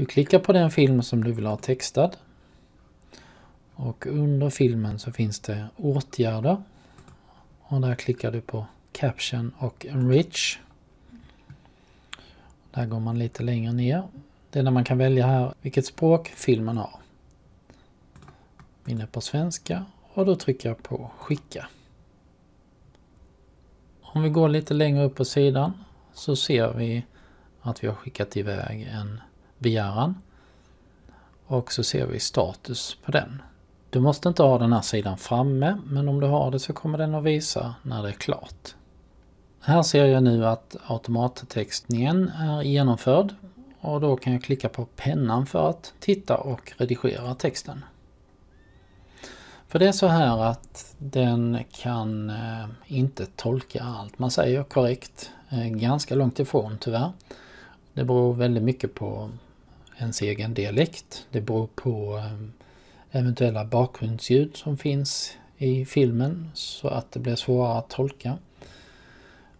Du klickar på den film som du vill ha textad. Och under filmen så finns det åtgärder. Och där klickar du på Caption och Enrich. Där går man lite längre ner. Det är där man kan välja här vilket språk filmen har. Min är på svenska och då trycker jag på skicka. Om vi går lite längre upp på sidan så ser vi att vi har skickat iväg en begäran. Och så ser vi status på den. Du måste inte ha den här sidan framme men om du har det så kommer den att visa när det är klart. Här ser jag nu att automattextningen är genomförd och då kan jag klicka på pennan för att titta och redigera texten. För det är så här att den kan eh, inte tolka allt man säger korrekt. Eh, ganska långt ifrån tyvärr. Det beror väldigt mycket på ens egen dialekt. Det beror på eh, eventuella bakgrundsljud som finns i filmen så att det blir svårare att tolka.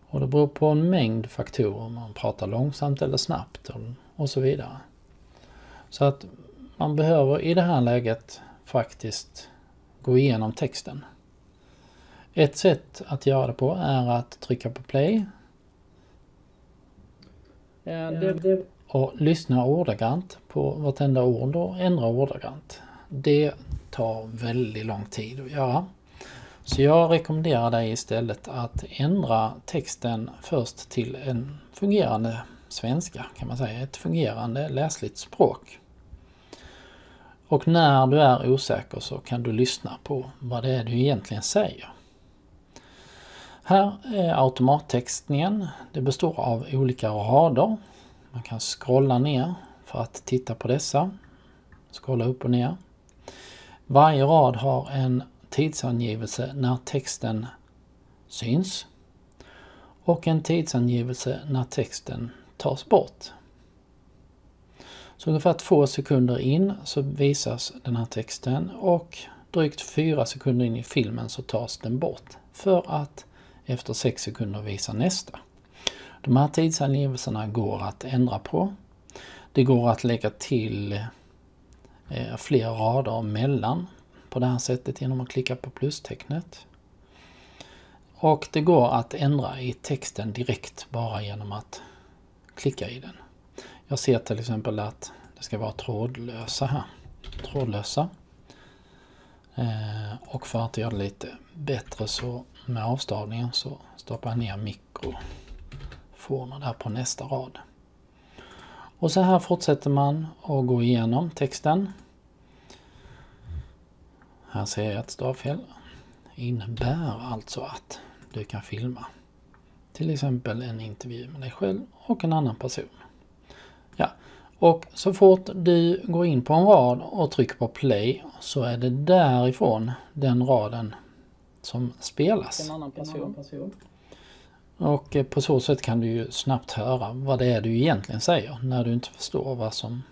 Och det beror på en mängd faktorer, om man pratar långsamt eller snabbt och så vidare. Så att man behöver i det här läget faktiskt gå igenom texten. Ett sätt att göra det på är att trycka på play. Och lyssna ordagrant på vartenda ord och ändra ordagrant. Det tar väldigt lång tid att göra. Så jag rekommenderar dig istället att ändra texten först till en fungerande svenska kan man säga. Ett fungerande läsligt språk. Och när du är osäker så kan du lyssna på vad det är du egentligen säger. Här är automattextningen. Det består av olika rader. Man kan scrolla ner för att titta på dessa. Scrolla upp och ner. Varje rad har en tidsangivelse när texten syns och en tidsangivelse när texten tas bort. Så ungefär två sekunder in så visas den här texten och drygt fyra sekunder in i filmen så tas den bort för att efter sex sekunder visa nästa. De här tidsangivelserna går att ändra på. Det går att lägga till eh, fler rader mellan på det här sättet genom att klicka på plustecknet. Och det går att ändra i texten direkt bara genom att klicka i den. Jag ser till exempel att det ska vara trådlösa här. Trådlösa. Eh, och för att göra det lite bättre så med avstavningen så stoppar jag ner mikro mikrofoner där på nästa rad. Och så här fortsätter man att gå igenom texten. Här ser jag ett stavfel. Innebär alltså att du kan filma till exempel en intervju med dig själv och en annan person. Ja, och så fort du går in på en rad och trycker på play så är det därifrån den raden som spelas. En annan person. Och eh, på så sätt kan du ju snabbt höra vad det är du egentligen säger när du inte förstår vad som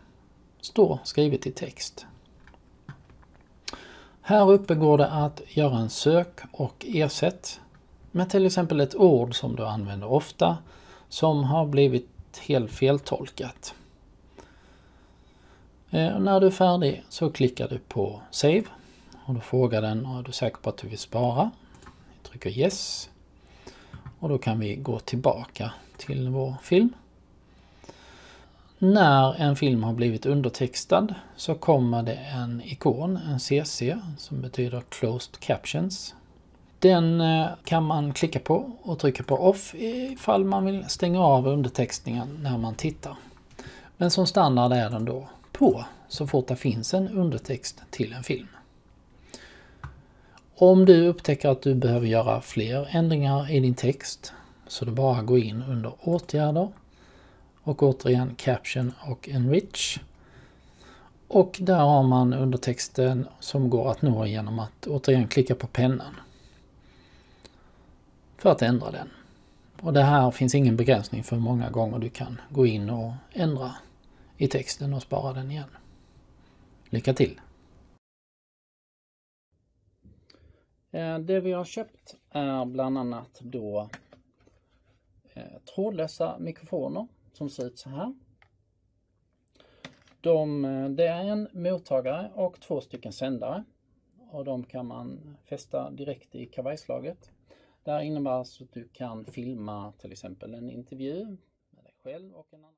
står skrivet i text. Här uppe går det att göra en sök och ersätt med till exempel ett ord som du använder ofta som har blivit helt feltolkat. Eh, när du är färdig så klickar du på Save och då frågar den, är du säker på att du vill spara? Jag trycker Yes. Och då kan vi gå tillbaka till vår film. När en film har blivit undertextad så kommer det en ikon, en CC, som betyder Closed Captions. Den eh, kan man klicka på och trycka på Off ifall man vill stänga av undertextningen när man tittar. Men som standard är den då på så fort det finns en undertext till en film. Om du upptäcker att du behöver göra fler ändringar i din text så du bara gå in under åtgärder och återigen Caption och Enrich. Och där har man undertexten som går att nå genom att återigen klicka på pennan. För att ändra den. Och det här finns ingen begränsning för hur många gånger du kan gå in och ändra i texten och spara den igen. Lycka till! Eh, det vi har köpt är bland annat då eh, trådlösa mikrofoner som ser ut så här. De, eh, det är en mottagare och två stycken sändare. Och de kan man fästa direkt i kavajslaget. Det här innebär att du kan filma till exempel en intervju med dig själv och en annan.